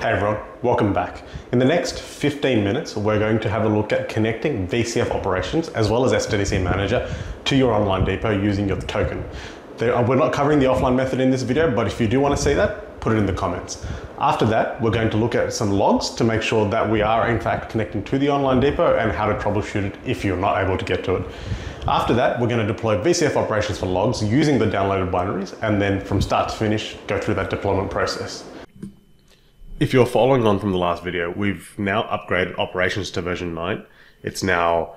Hey everyone, welcome back. In the next 15 minutes, we're going to have a look at connecting VCF operations as well as SDDC Manager to your online depot using your token. There, uh, we're not covering the offline method in this video, but if you do want to see that, put it in the comments. After that, we're going to look at some logs to make sure that we are in fact connecting to the online depot and how to troubleshoot it if you're not able to get to it. After that, we're going to deploy VCF operations for logs using the downloaded binaries and then from start to finish, go through that deployment process. If you're following on from the last video, we've now upgraded operations to version 9. It's now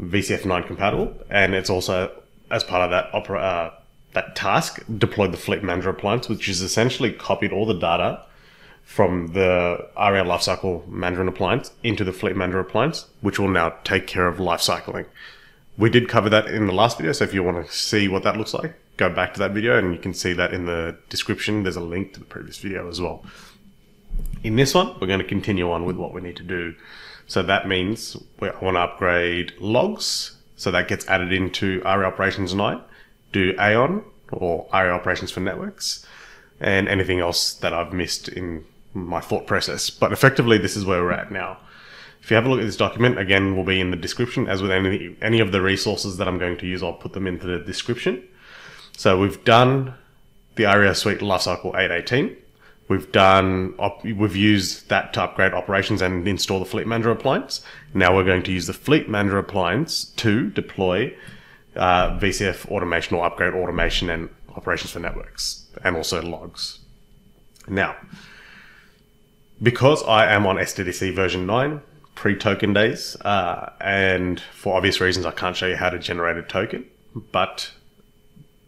VCF 9 compatible, and it's also, as part of that opera, uh, that task, deployed the Fleet Manager appliance, which is essentially copied all the data from the ARIA Lifecycle Management appliance into the Fleet Manager appliance, which will now take care of lifecycling. We did cover that in the last video, so if you want to see what that looks like, go back to that video and you can see that in the description. There's a link to the previous video as well. In this one, we're going to continue on with what we need to do. So that means we want to upgrade logs. So that gets added into ARIA Operations 9. Do Aon or ARIA Operations for Networks and anything else that I've missed in my thought process. But effectively, this is where we're at now. If you have a look at this document, again, will be in the description. As with any, any of the resources that I'm going to use, I'll put them into the description. So we've done the ARIA Suite Lifecycle 818. We've done, we've used that to upgrade operations and install the Fleet Manager appliance. Now we're going to use the Fleet Manager appliance to deploy uh, VCF automation or upgrade automation and operations for networks and also logs. Now, because I am on SDDC version 9, pre-token days, uh, and for obvious reasons I can't show you how to generate a token, but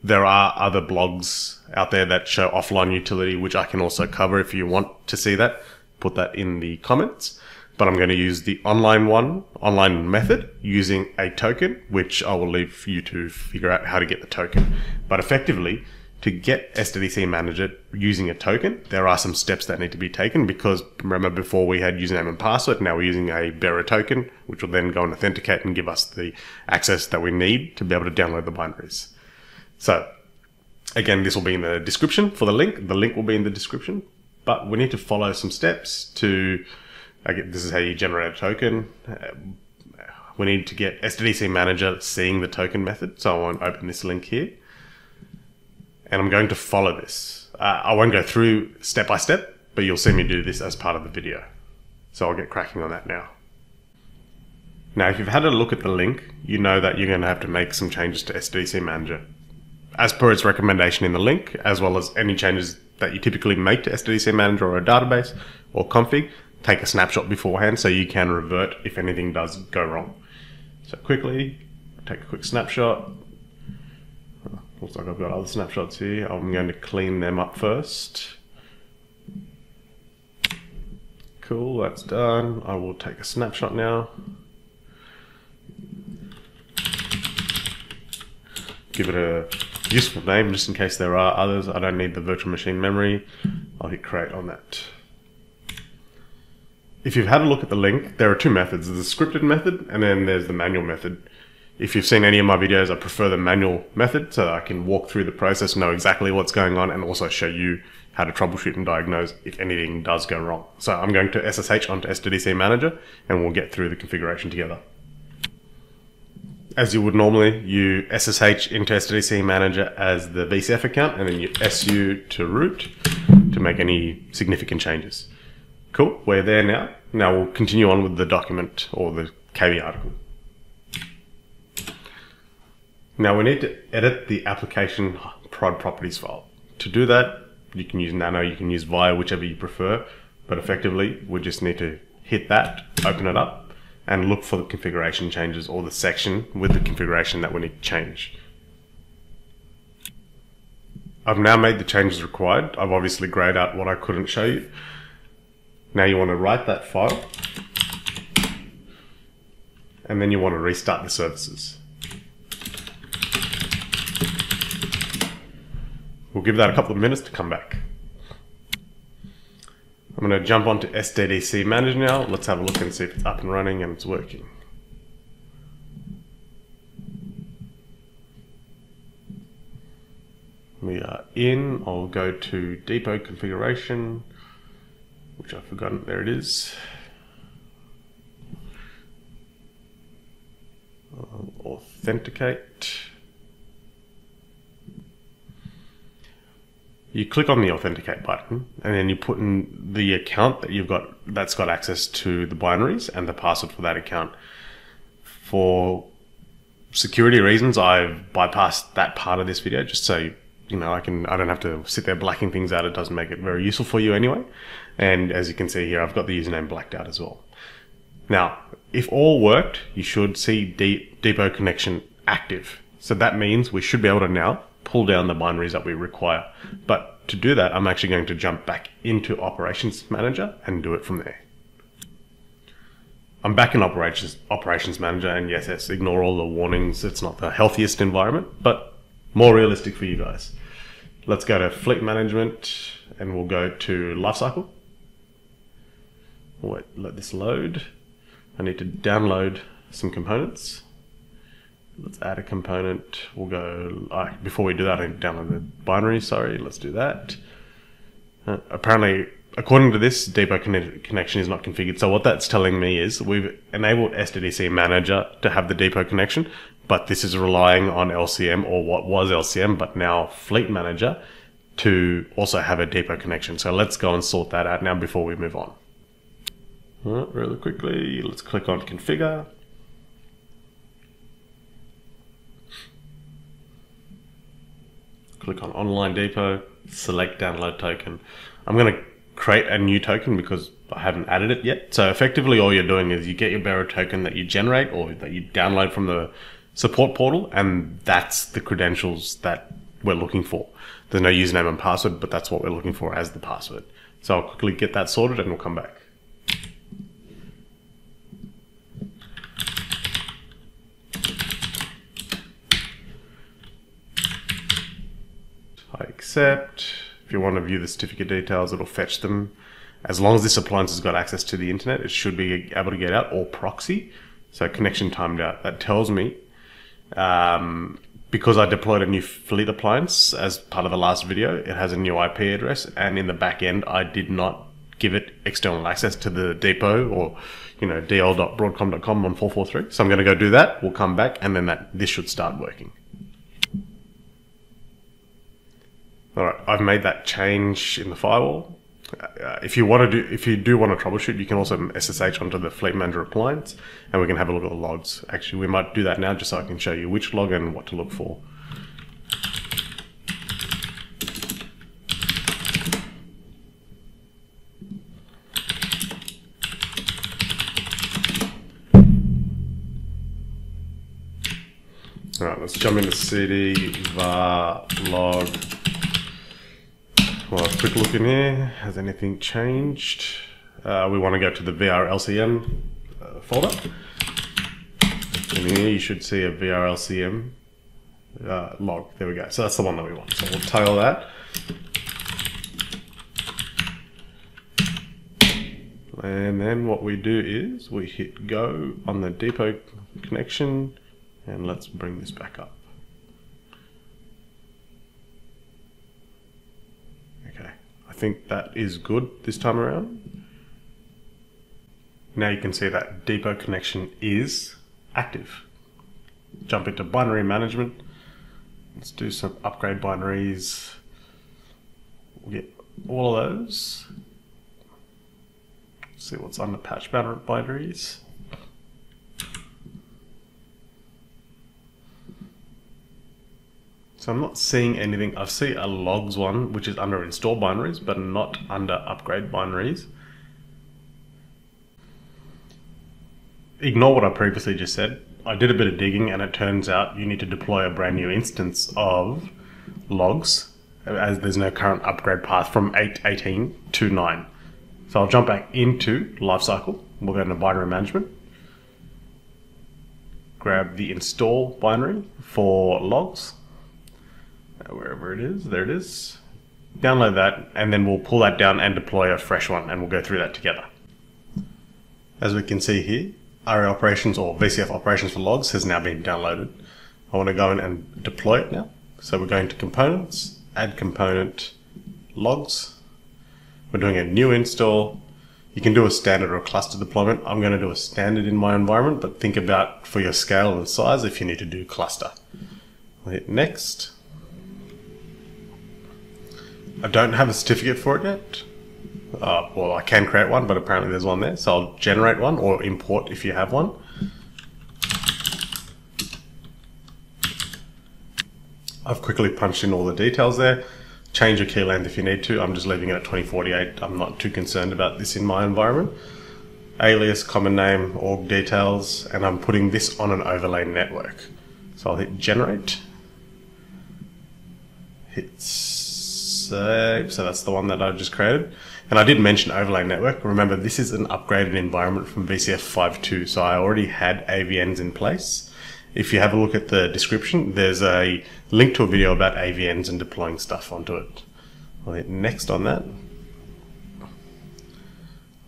there are other blogs out there that show offline utility, which I can also cover if you want to see that. Put that in the comments. But I'm going to use the online one, online method using a token, which I will leave for you to figure out how to get the token. But effectively, to get SDDC Manager using a token, there are some steps that need to be taken because remember before we had username and password, now we're using a bearer token, which will then go and authenticate and give us the access that we need to be able to download the binaries. So again, this will be in the description for the link. The link will be in the description, but we need to follow some steps to, again, this is how you generate a token. we need to get SDDC Manager seeing the token method. So I won't open this link here. And I'm going to follow this. Uh, I won't go through step by step, but you'll see me do this as part of the video. So I'll get cracking on that now. Now, if you've had a look at the link, you know that you're going to have to make some changes to SDDC Manager as per its recommendation in the link, as well as any changes that you typically make to SDDC Manager or a database or config, take a snapshot beforehand so you can revert if anything does go wrong. So quickly, take a quick snapshot. Looks like I've got other snapshots here. I'm going to clean them up first. Cool, that's done. I will take a snapshot now. Give it a useful name just in case there are others. I don't need the virtual machine memory. I'll hit create on that. If you've had a look at the link, there are two methods. There's the scripted method and then there's the manual method. If you've seen any of my videos, I prefer the manual method so I can walk through the process, know exactly what's going on and also show you how to troubleshoot and diagnose if anything does go wrong. So I'm going to SSH onto SDDC Manager and we'll get through the configuration together as you would normally, you SSH into SDDC Manager as the VCF account, and then you SU to root to make any significant changes. Cool, we're there now. Now we'll continue on with the document or the KB article. Now we need to edit the application prod properties file. To do that, you can use Nano, you can use VIA, whichever you prefer, but effectively we just need to hit that, open it up, and look for the configuration changes or the section with the configuration that we need to change. I've now made the changes required. I've obviously grayed out what I couldn't show you. Now you want to write that file and then you want to restart the services. We'll give that a couple of minutes to come back. I'm going to jump onto SDDC Manager now. Let's have a look and see if it's up and running and it's working. We are in. I'll go to depot configuration. which I've forgotten. There it is. Authenticate. You click on the authenticate button and then you put in the account that you've got that's got access to the binaries and the password for that account. For security reasons, I've bypassed that part of this video just so you know I can I don't have to sit there blacking things out. It doesn't make it very useful for you anyway. And as you can see here, I've got the username blacked out as well. Now, if all worked, you should see depot connection active. So that means we should be able to now pull down the binaries that we require. But to do that, I'm actually going to jump back into Operations Manager and do it from there. I'm back in Operations Operations Manager, and yes, yes, ignore all the warnings. It's not the healthiest environment, but more realistic for you guys. Let's go to Fleet Management, and we'll go to Lifecycle. Wait, let this load. I need to download some components. Let's add a component. We'll go, uh, before we do that, I download the binary. Sorry, let's do that. Uh, apparently, according to this, depot connection is not configured. So what that's telling me is we've enabled SDDC Manager to have the depot connection, but this is relying on LCM or what was LCM, but now Fleet Manager to also have a depot connection. So let's go and sort that out now before we move on. Right, really quickly, let's click on configure. Click on online depot, select download token. I'm going to create a new token because I haven't added it yet. So effectively all you're doing is you get your bearer token that you generate or that you download from the support portal and that's the credentials that we're looking for. There's no username and password, but that's what we're looking for as the password. So I'll quickly get that sorted and we'll come back. I accept. If you want to view the certificate details, it'll fetch them. As long as this appliance has got access to the internet, it should be able to get out or proxy. So connection timed out. That tells me um, because I deployed a new fleet appliance as part of the last video, it has a new IP address, and in the back end, I did not give it external access to the depot or you know dl.broadcom.com on 443. So I'm going to go do that. We'll come back, and then that this should start working. All right, I've made that change in the firewall. Uh, if you want to do, if you do want to troubleshoot, you can also SSH onto the Fleet Manager appliance, and we can have a look at the logs. Actually, we might do that now, just so I can show you which log and what to look for. All right, let's jump into cd var log well, quick look in here. Has anything changed? Uh, we want to go to the VRLCM uh, folder. In here you should see a VRLCM uh, log. There we go. So that's the one that we want. So we'll tail that. And then what we do is we hit go on the depot connection and let's bring this back up. Think that is good this time around. Now you can see that depot connection is active. Jump into binary management. Let's do some upgrade binaries. We'll get all of those. See what's on the patch binaries. So I'm not seeing anything. I see a logs one, which is under install binaries, but not under upgrade binaries. Ignore what I previously just said. I did a bit of digging and it turns out you need to deploy a brand new instance of logs as there's no current upgrade path from 8.18 to 9. So I'll jump back into lifecycle. We'll go into binary management. Grab the install binary for logs wherever it is. There it is. Download that, and then we'll pull that down and deploy a fresh one, and we'll go through that together. As we can see here, ARIA operations or VCF operations for logs has now been downloaded. I want to go in and deploy it now. So we're going to components, add component, logs. We're doing a new install. You can do a standard or a cluster deployment. I'm going to do a standard in my environment, but think about for your scale and size if you need to do cluster. I'll hit next. I don't have a certificate for it yet. Uh, well, I can create one, but apparently there's one there. So I'll generate one or import if you have one. I've quickly punched in all the details there. Change your key length if you need to. I'm just leaving it at 2048. I'm not too concerned about this in my environment. Alias, common name, org details, and I'm putting this on an overlay network. So I'll hit generate. Hit save. So that's the one that I just created. And I did mention overlay network. Remember, this is an upgraded environment from VCF 5.2. So I already had AVNs in place. If you have a look at the description, there's a link to a video about AVNs and deploying stuff onto it. I'll hit next on that.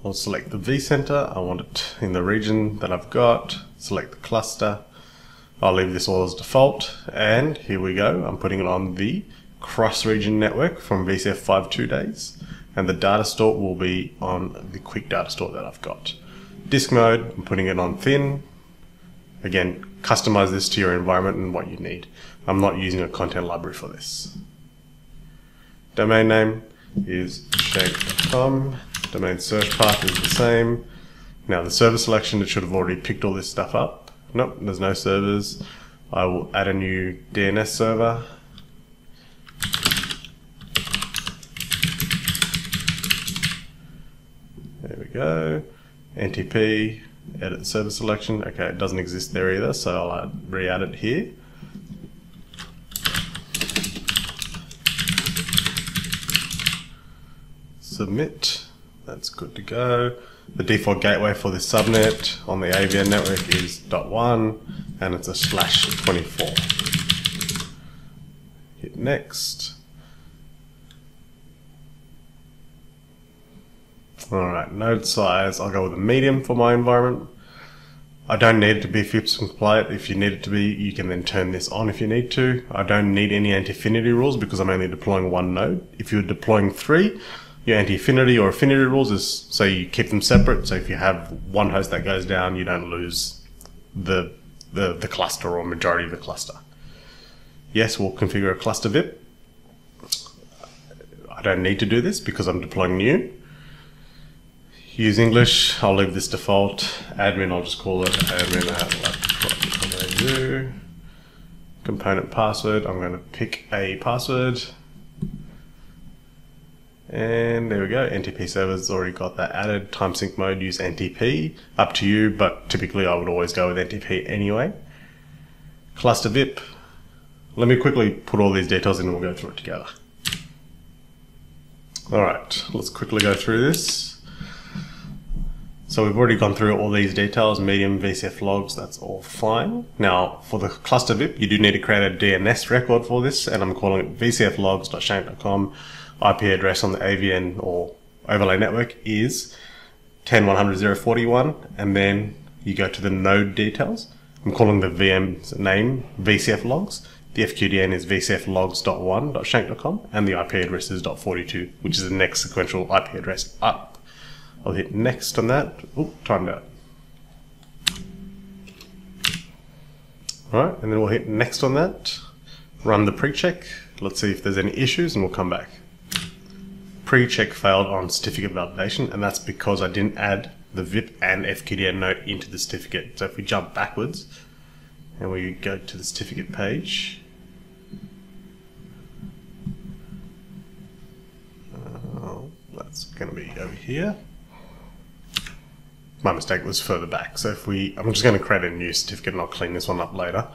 I'll select the vCenter. I want it in the region that I've got. Select the cluster. I'll leave this all as default. And here we go. I'm putting it on the cross-region network from VCF 5.2 days. And the data store will be on the quick data store that I've got. Disk mode, I'm putting it on thin. Again, customize this to your environment and what you need. I'm not using a content library for this. Domain name is shape.com. Domain search path is the same. Now the server selection, it should have already picked all this stuff up. Nope, there's no servers. I will add a new DNS server. There we go. NTP, edit server selection. Okay, it doesn't exist there either, so I'll uh, re-add it here. Submit. That's good to go. The default gateway for this subnet on the AVN network is .1 and it's a slash 24. Hit next. Alright, node size, I'll go with a medium for my environment. I don't need it to be FIPS compliant. If you need it to be, you can then turn this on if you need to. I don't need any anti-affinity rules because I'm only deploying one node. If you're deploying three, your anti-affinity or affinity rules is so you keep them separate. So if you have one host that goes down, you don't lose the, the, the cluster or majority of the cluster. Yes, we'll configure a cluster VIP. I don't need to do this because I'm deploying new use English. I'll leave this default. Admin, I'll just call it admin at Component password, I'm going to pick a password. And there we go, NTP server's already got that added. Time sync mode, use NTP. Up to you, but typically I would always go with NTP anyway. Cluster VIP. Let me quickly put all these details in and we'll go through it together. All right, let's quickly go through this. So we've already gone through all these details, medium VCF logs, that's all fine. Now for the cluster VIP, you do need to create a DNS record for this and I'm calling it vcflogs.shank.com. IP address on the AVN or overlay network is 10.100.041 and then you go to the node details. I'm calling the VM's name VCF logs. The FQDN is vcflogs.1.shank.com and the IP address is .42, which is the next sequential IP address up. I'll hit next on that. Oh, timed out. All right, and then we'll hit next on that. Run the pre-check. Let's see if there's any issues and we'll come back. Pre-check failed on certificate validation and that's because I didn't add the VIP and FQDN note into the certificate. So if we jump backwards and we go to the certificate page, uh, that's going to be over here my mistake was further back. So if we, I'm just going to create a new certificate and I'll clean this one up later.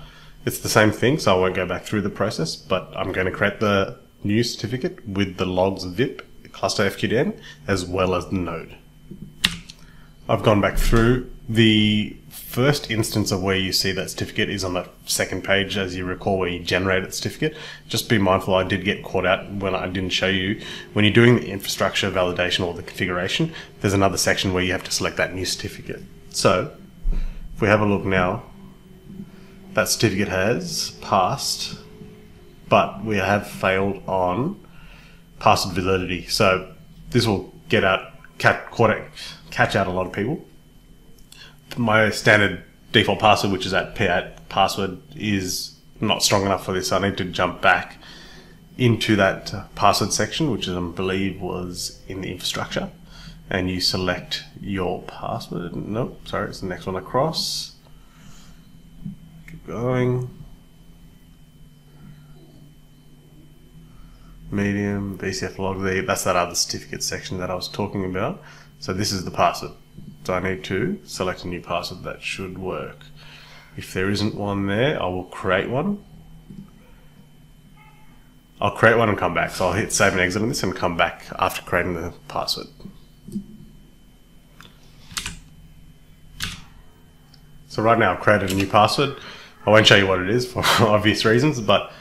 It's the same thing, so I won't go back through the process, but I'm going to create the new certificate with the logs VIP, cluster FQDN, as well as the node. I've gone back through the first instance of where you see that certificate is on the second page, as you recall, where you generated the certificate. Just be mindful, I did get caught out when I didn't show you. When you're doing the infrastructure validation or the configuration, there's another section where you have to select that new certificate. So, if we have a look now, that certificate has passed, but we have failed on password validity. So, this will get out catch, catch out a lot of people. My standard default password, which is at P8 password, is not strong enough for this. I need to jump back into that uh, password section, which I believe was in the infrastructure, and you select your password. Nope, sorry, it's the next one across. Keep going. Medium, VCF log, that's that other certificate section that I was talking about. So this is the password. I need to select a new password that should work. If there isn't one there, I will create one. I'll create one and come back. So I'll hit save and exit on this and come back after creating the password. So right now I've created a new password. I won't show you what it is for obvious reasons, but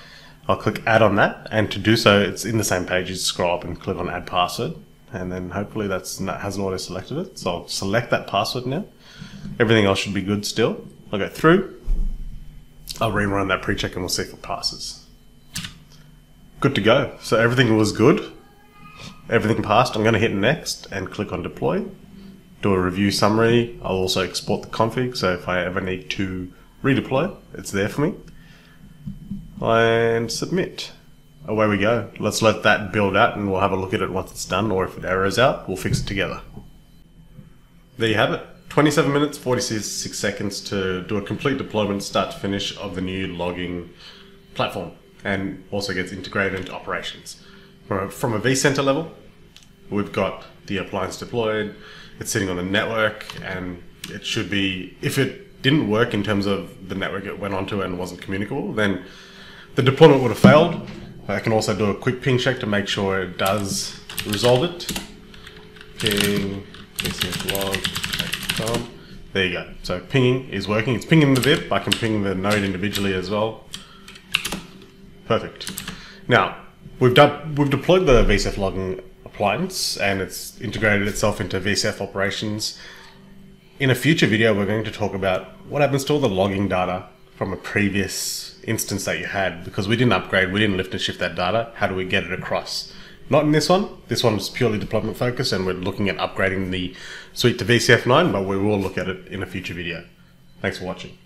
I'll click add on that. And to do so, it's in the same page. You scroll up and click on add password. And then hopefully that's that hasn't auto selected it. So I'll select that password now. Everything else should be good still. I'll go through. I'll rerun that pre-check and we'll see if it passes. Good to go. So everything was good. Everything passed. I'm going to hit next and click on deploy. Do a review summary. I'll also export the config. So if I ever need to redeploy, it's there for me. And submit. Away we go. Let's let that build out and we'll have a look at it once it's done or if it errors out, we'll fix it together. There you have it. 27 minutes, 46 seconds to do a complete deployment start to finish of the new logging platform and also gets integrated into operations. From a, from a vCenter level, we've got the appliance deployed, it's sitting on the network and it should be, if it didn't work in terms of the network it went onto and wasn't communicable, then the deployment would have failed. I can also do a quick ping check to make sure it does resolve it. Ping, log, um, there you go. So pinging is working. It's pinging the VIP. I can ping the node individually as well. Perfect. Now, we've done we've deployed the VCF logging appliance and it's integrated itself into VCF operations. In a future video, we're going to talk about what happens to all the logging data from a previous instance that you had because we didn't upgrade, we didn't lift and shift that data. How do we get it across? Not in this one. This one is purely deployment focused and we're looking at upgrading the suite to VCF 9, but we will look at it in a future video. Thanks for watching.